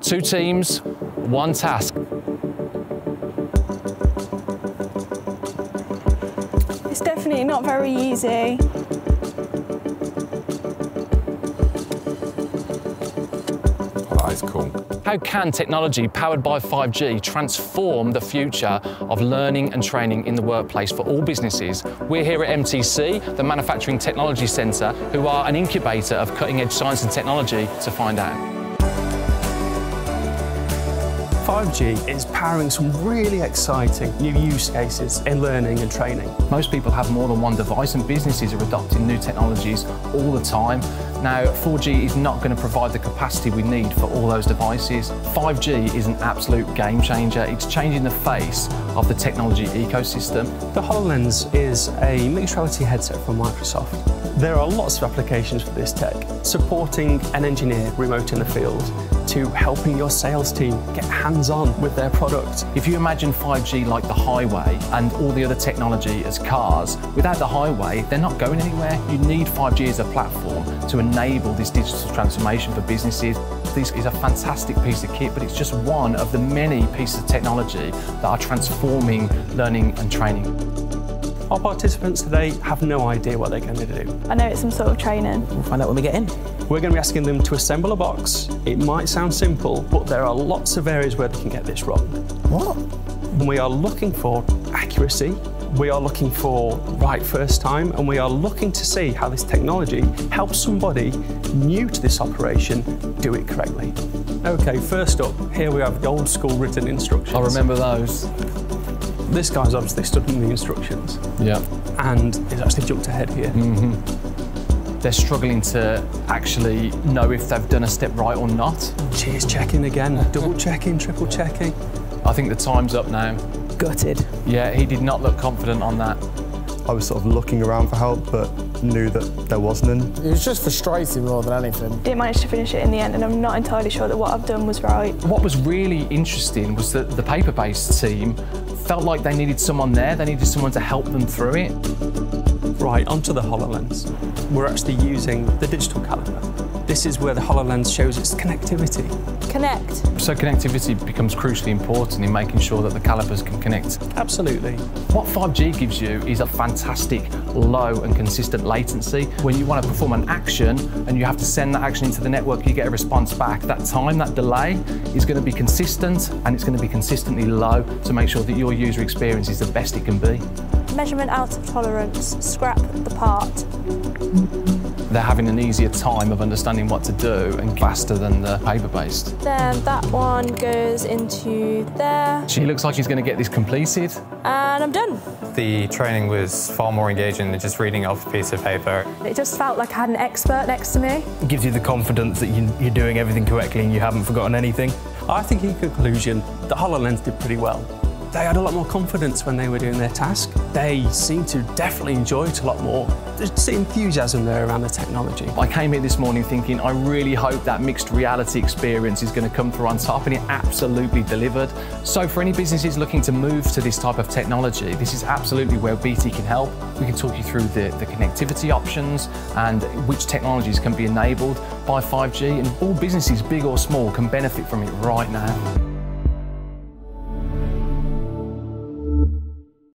Two teams, one task. It's definitely not very easy. Oh, that is cool. How can technology powered by 5G transform the future of learning and training in the workplace for all businesses? We're here at MTC, the Manufacturing Technology Centre, who are an incubator of cutting edge science and technology to find out. 5G is powering some really exciting new use cases in learning and training. Most people have more than one device and businesses are adopting new technologies all the time. Now, 4G is not going to provide the capacity we need for all those devices. 5G is an absolute game changer. It's changing the face of the technology ecosystem. The HoloLens is a mixed reality headset from Microsoft. There are lots of applications for this tech, supporting an engineer remote in the field to helping your sales team get hands-on with their product. If you imagine 5G like the highway and all the other technology as cars, without the highway, they're not going anywhere. You need 5G as a platform to enable this digital transformation for businesses. This is a fantastic piece of kit, but it's just one of the many pieces of technology that are transforming learning and training. Our participants today have no idea what they're going to do. I know it's some sort of training. We'll find out when we get in. We're going to be asking them to assemble a box. It might sound simple, but there are lots of areas where they can get this wrong. What? We are looking for accuracy, we are looking for right first time, and we are looking to see how this technology helps somebody new to this operation do it correctly. Okay, first up, here we have the old school written instructions. I remember those. This guy's obviously studying the instructions Yeah. and he's actually jumped ahead here. Mm-hmm. They're struggling to actually know if they've done a step right or not. Cheers checking again, double checking, triple checking. I think the time's up now. Gutted. Yeah, he did not look confident on that. I was sort of looking around for help, but knew that there wasn't. It was just frustrating more than anything. Didn't manage to finish it in the end, and I'm not entirely sure that what I've done was right. What was really interesting was that the paper-based team felt like they needed someone there. They needed someone to help them through it. Right, onto the HoloLens. We're actually using the digital caliper. This is where the HoloLens shows its connectivity. Connect. So connectivity becomes crucially important in making sure that the calipers can connect. Absolutely. What 5G gives you is a fantastic low and consistent latency. When you want to perform an action and you have to send that action into the network, you get a response back. That time, that delay is going to be consistent and it's going to be consistently low to make sure that your user experience is the best it can be. Measurement out of tolerance. Scrap the part. They're having an easier time of understanding what to do and faster than the paper-based. Then that one goes into there, She looks like she's going to get this completed. and I'm done. The training was far more engaging than just reading off a piece of paper. It just felt like I had an expert next to me. It gives you the confidence that you, you're doing everything correctly and you haven't forgotten anything. I think in conclusion, the HoloLens did pretty well. They had a lot more confidence when they were doing their task. They seemed to definitely enjoy it a lot more. There's the enthusiasm there around the technology. I came here this morning thinking I really hope that mixed reality experience is going to come through on top, and it absolutely delivered. So, for any businesses looking to move to this type of technology, this is absolutely where BT can help. We can talk you through the, the connectivity options and which technologies can be enabled by 5G, and all businesses, big or small, can benefit from it right now.